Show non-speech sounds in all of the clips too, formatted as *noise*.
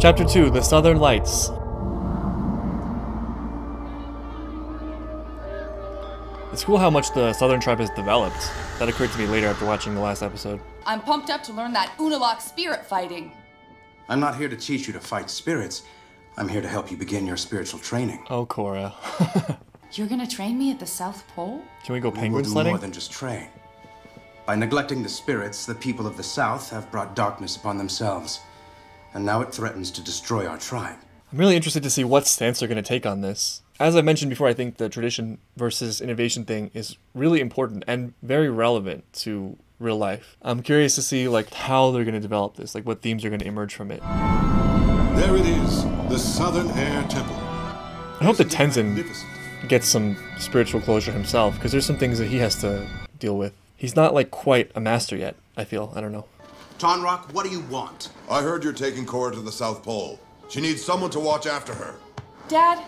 Chapter 2 The Southern Lights. It's cool how much the Southern tribe has developed. That occurred to me later after watching the last episode. I'm pumped up to learn that Unalak spirit fighting. I'm not here to teach you to fight spirits. I'm here to help you begin your spiritual training. Oh, Korra. *laughs* You're gonna train me at the South Pole? Can we go penguin We penguin will do sledding? more than just train. By neglecting the spirits, the people of the South have brought darkness upon themselves. And now it threatens to destroy our tribe. I'm really interested to see what stance they're going to take on this. As I mentioned before, I think the tradition versus innovation thing is really important and very relevant to real life. I'm curious to see like how they're going to develop this, like what themes are going to emerge from it. There it is, the Southern Air Temple. I hope that Tenzin gets some spiritual closure himself because there's some things that he has to deal with. He's not like quite a master yet. I feel. I don't know. Tonraq, what do you want? I heard you're taking Korra to the South Pole. She needs someone to watch after her. Dad,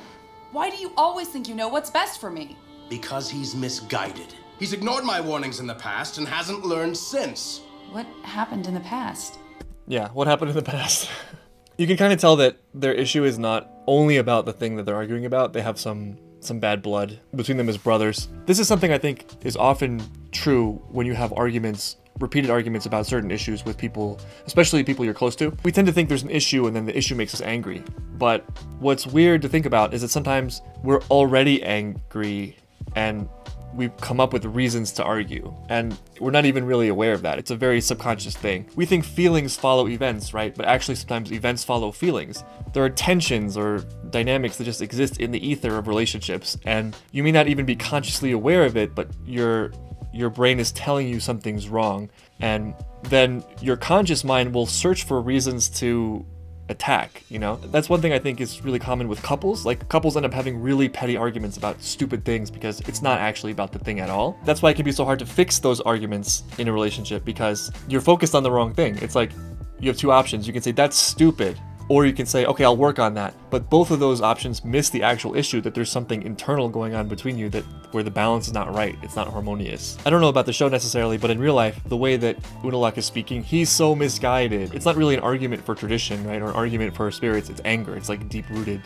why do you always think you know what's best for me? Because he's misguided. He's ignored my warnings in the past and hasn't learned since. What happened in the past? Yeah, what happened in the past? *laughs* you can kind of tell that their issue is not only about the thing that they're arguing about. They have some some bad blood between them as brothers. This is something I think is often true when you have arguments, repeated arguments about certain issues with people, especially people you're close to. We tend to think there's an issue and then the issue makes us angry. But what's weird to think about is that sometimes we're already angry and we've come up with reasons to argue. And we're not even really aware of that. It's a very subconscious thing. We think feelings follow events right? But actually sometimes events follow feelings. There are tensions or dynamics that just exist in the ether of relationships. And you may not even be consciously aware of it but your your brain is telling you something's wrong and then your conscious mind will search for reasons to attack, you know? That's one thing I think is really common with couples. Like, couples end up having really petty arguments about stupid things because it's not actually about the thing at all. That's why it can be so hard to fix those arguments in a relationship because you're focused on the wrong thing. It's like you have two options. You can say, that's stupid. Or you can say, okay, I'll work on that. But both of those options miss the actual issue that there's something internal going on between you that where the balance is not right. It's not harmonious. I don't know about the show necessarily, but in real life, the way that Unalak is speaking, he's so misguided. It's not really an argument for tradition, right? Or an argument for spirits. It's anger. It's like deep rooted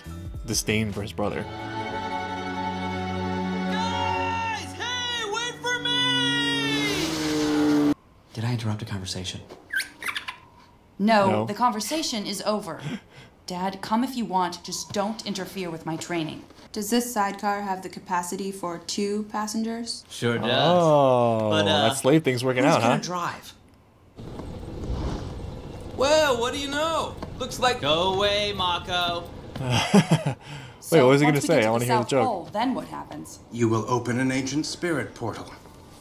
disdain for his brother. Guys, hey, wait for me! Did I interrupt a conversation? No, No. the conversation is over. Dad, come if you want, just don't interfere with my training. Does this sidecar have the capacity for two passengers? Sure does. Oh, But, uh, that slave thing's working Who's out, gonna huh? drive? Well, what do you know? Looks like. Go away, Mako. *laughs* Wait, what was he gonna say? to I wanna the hear the South joke. Pole, then what happens? You will open an ancient spirit portal.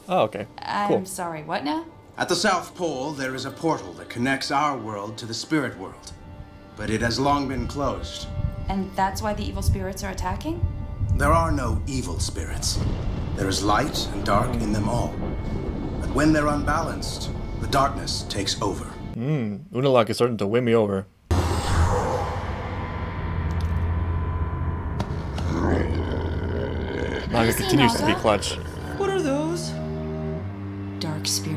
Oh, okay. I'm Cool. sorry, what now? At the South Pole, there is a portal that connects our world to the spirit world. But it has long been closed. And that's why the evil spirits are attacking? There are no evil spirits. There is light and dark in them all. But when they're unbalanced, the darkness takes over. Hmm, Unalak is starting to win me over. Naga continues to be clutch. What are those? Dark spirits.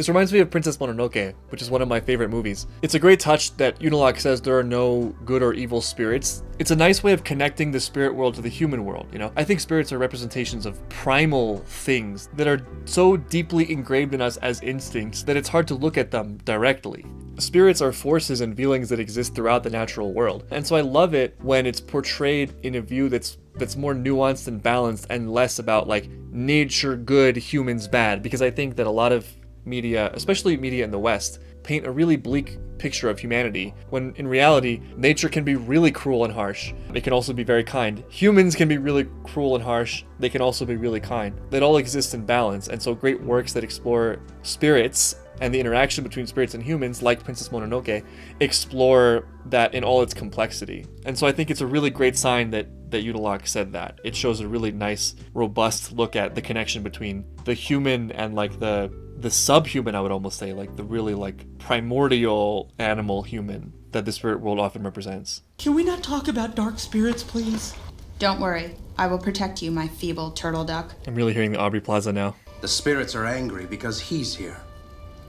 This reminds me of Princess Mononoke, which is one of my favorite movies. It's a great touch that Unalak says there are no good or evil spirits. It's a nice way of connecting the spirit world to the human world, you know? I think spirits are representations of primal things that are so deeply engraved in us as instincts that it's hard to look at them directly. Spirits are forces and feelings that exist throughout the natural world. And so I love it when it's portrayed in a view that's that's more nuanced and balanced and less about like nature good, humans bad because I think that a lot of media, especially media in the West, paint a really bleak picture of humanity, when in reality, nature can be really cruel and harsh. It can also be very kind. Humans can be really cruel and harsh. They can also be really kind. That all exist in balance, and so great works that explore spirits and the interaction between spirits and humans, like Princess Mononoke, explore that in all its complexity. And so I think it's a really great sign that that Unalak said that. It shows a really nice, robust look at the connection between the human and like the the subhuman, I would almost say, like the really like primordial animal human that the spirit world often represents. Can we not talk about dark spirits, please? Don't worry, I will protect you, my feeble turtle duck. I'm really hearing the Aubrey Plaza now. The spirits are angry because he's here.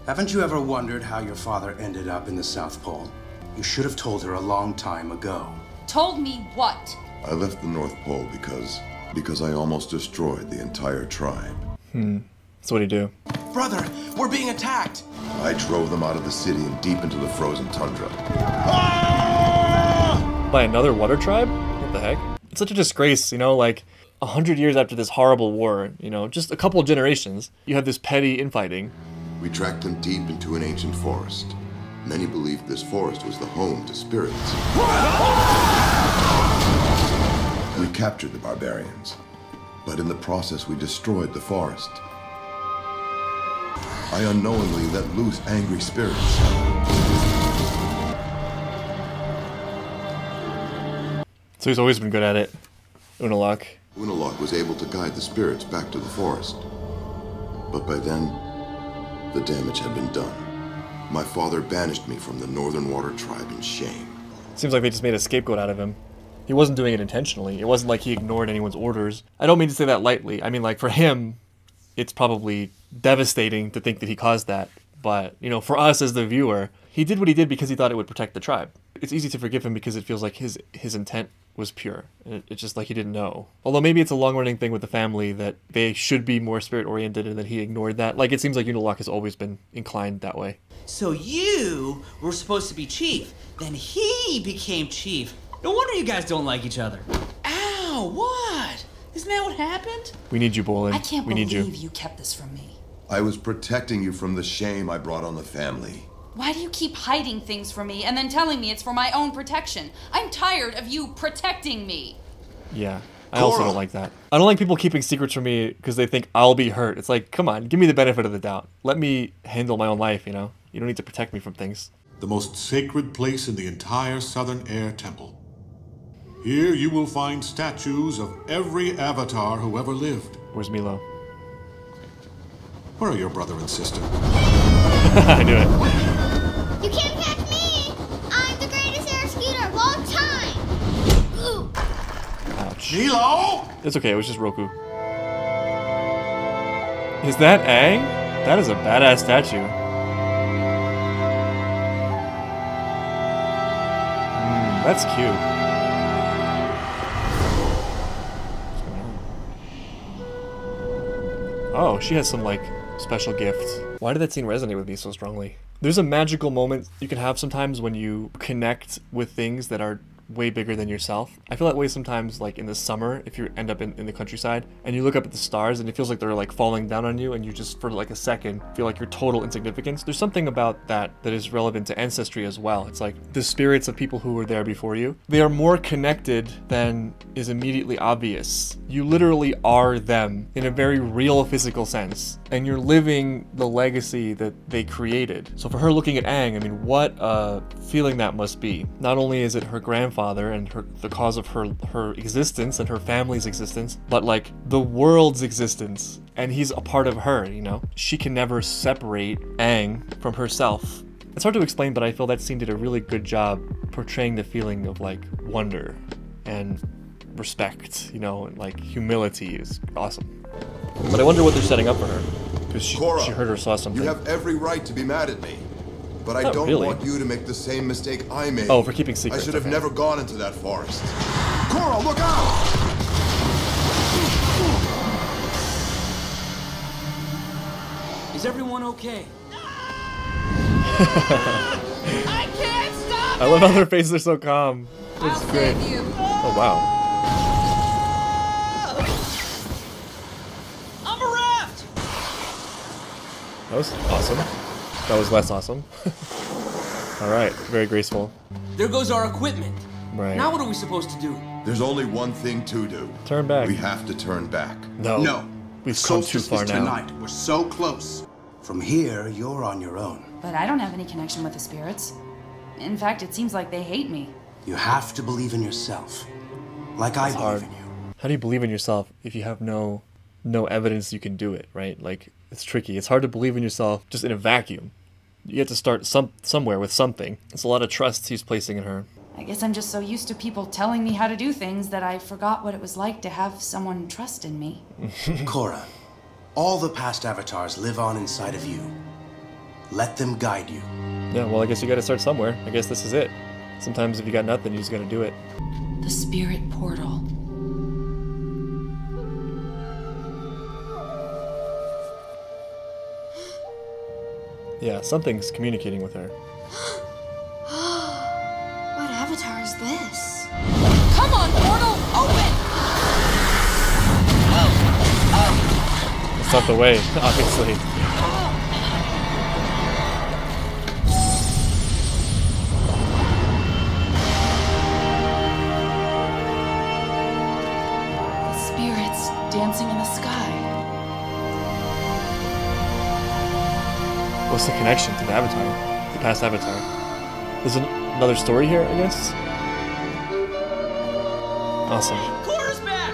Haven't you ever wondered how your father ended up in the South Pole? You should have told her a long time ago. Told me what? I left the North Pole because because I almost destroyed the entire tribe. Hmm, that's what do you do. Brother, we're being attacked. I drove them out of the city and deep into the frozen tundra. By another water tribe? What the heck? It's such a disgrace, you know, like a hundred years after this horrible war, you know, just a couple of generations, you have this petty infighting. We tracked them deep into an ancient forest. Many believed this forest was the home to spirits. We captured the barbarians, but in the process we destroyed the forest. I unknowingly let loose angry spirits. So he's always been good at it. Unalak. Unalak was able to guide the spirits back to the forest. But by then, the damage had been done. My father banished me from the Northern Water Tribe in shame. Seems like they just made a scapegoat out of him. He wasn't doing it intentionally. It wasn't like he ignored anyone's orders. I don't mean to say that lightly. I mean, like, for him, it's probably devastating to think that he caused that. But, you know, for us as the viewer, he did what he did because he thought it would protect the tribe. It's easy to forgive him because it feels like his his intent was pure. It's just like he didn't know. Although maybe it's a long running thing with the family that they should be more spirit oriented and that he ignored that. Like, it seems like Unalak has always been inclined that way. So you were supposed to be chief. Then he became chief. No wonder you guys don't like each other. Ow, what? Isn't that what happened? We need you, Bolin. I can't we need believe you. you kept this from me. I was protecting you from the shame I brought on the family. Why do you keep hiding things from me and then telling me it's for my own protection? I'm tired of you protecting me. Yeah. I also don't like that. I don't like people keeping secrets from me because they think I'll be hurt. It's like, come on, give me the benefit of the doubt. Let me handle my own life, you know? You don't need to protect me from things. the most sacred place in the entire Southern Air Temple. Here you will find statues of every avatar who ever lived. Where's Milo? Where are your brother and sister? *laughs* I knew it. You can't catch me! I'm the greatest air skater of all time! Ooh. Ouch. Hilo! It's okay, it was just Roku. Is that Aang? That is a badass statue. Hmm, that's cute. Oh, she has some like special gifts. Why did that scene resonate with me so strongly? There's a magical moment you can have sometimes when you connect with things that are way bigger than yourself. I feel that way sometimes like in the summer if you end up in, in the countryside and you look up at the stars and it feels like they're like falling down on you and you just for like a second feel like your total insignificance. There's something about that that is relevant to ancestry as well. It's like the spirits of people who were there before you. They are more connected than is immediately obvious. You literally are them in a very real physical sense and you're living the legacy that they created. So for her looking at Aang, I mean, what a feeling that must be. Not only is it her grandfather and her the cause of her her existence and her family's existence, but like the world's existence. And he's a part of her, you know. She can never separate Aang from herself. It's hard to explain, but I feel that scene did a really good job portraying the feeling of like wonder and respect, you know, and like humility is awesome. But I wonder what they're setting up for her. Because she, Korra, she heard or saw something. You have every right to be mad at me. But I Not don't really. want you to make the same mistake I made. Oh, for keeping secrets. I should have okay. never gone into that forest. Korra, look out! Is everyone okay? *laughs* I can't stop I love how their faces are so calm. It's I'll great. save you. Oh wow. I'm a raft! That was awesome. That was less awesome. *laughs* Alright, very graceful. There goes our equipment. Right. Now what are we supposed to do? There's only one thing to do. Turn back. We have to turn back. No. No. We've come too far now. tonight. We're so close. From here, you're on your own. But I don't have any connection with the spirits. In fact, it seems like they hate me. You have to believe in yourself. Like I believe hard. in you. How do you believe in yourself if you have no no evidence you can do it, right? Like it's tricky. It's hard to believe in yourself just in a vacuum. You have to start some somewhere with something. It's a lot of trust he's placing in her. I guess I'm just so used to people telling me how to do things that I forgot what it was like to have someone trust in me. *laughs* Korra, all the past avatars live on inside of you. Let them guide you. Yeah, well, I guess you gotta start somewhere. I guess this is it. Sometimes if you got nothing, you just gotta do it. The spirit portal. Yeah, something's communicating with her. *gasps* What avatar is this? Come on, portal, open! It's not the way, *laughs* obviously. The spirits dancing in the sky. What's the connection to the Avatar? The past Avatar? There's an- another story here, I guess? Awesome. Korra's back!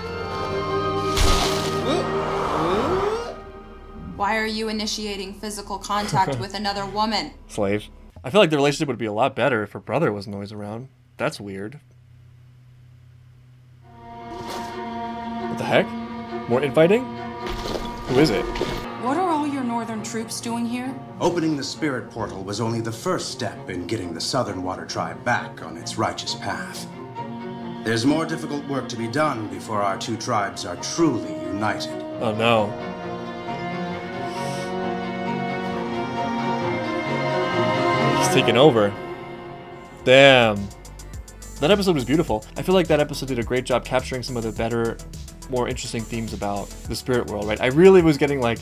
Why are you initiating physical contact *laughs* with another woman? Slave. I feel like the relationship would be a lot better if her brother wasn't always around. That's weird. What the heck? More infighting? Who is it? What are all your northern troops doing here? Opening the spirit portal was only the first step in getting the Southern Water Tribe back on its righteous path. There's more difficult work to be done before our two tribes are truly united. Oh no. He's taking over. Damn. That episode was beautiful. I feel like that episode did a great job capturing some of the better, more interesting themes about the spirit world, right? I really was getting like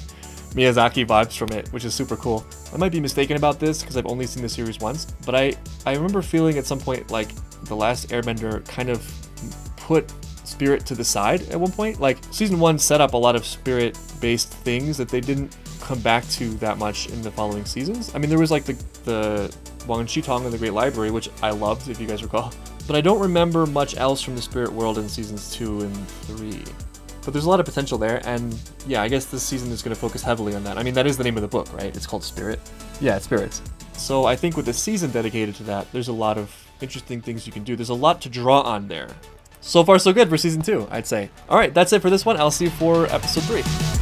Miyazaki vibes from it, which is super cool. I might be mistaken about this because I've only seen the series once, but I, I remember feeling at some point like The Last Airbender kind of put spirit to the side at one point. Like season one set up a lot of spirit based things that they didn't come back to that much in the following seasons. I mean, there was like the the Wan Shi Tong and the Great Library, which I loved, if you guys recall. But I don't remember much else from the spirit world in seasons two and three. But there's a lot of potential there, and yeah, I guess this season is going to focus heavily on that. I mean, that is the name of the book, right? It's called Spirit. Yeah, Spirits. So I think with the season dedicated to that, there's a lot of interesting things you can do. There's a lot to draw on there. So far, so good for season two, I'd say. All right, that's it for this one. I'll see you for episode three.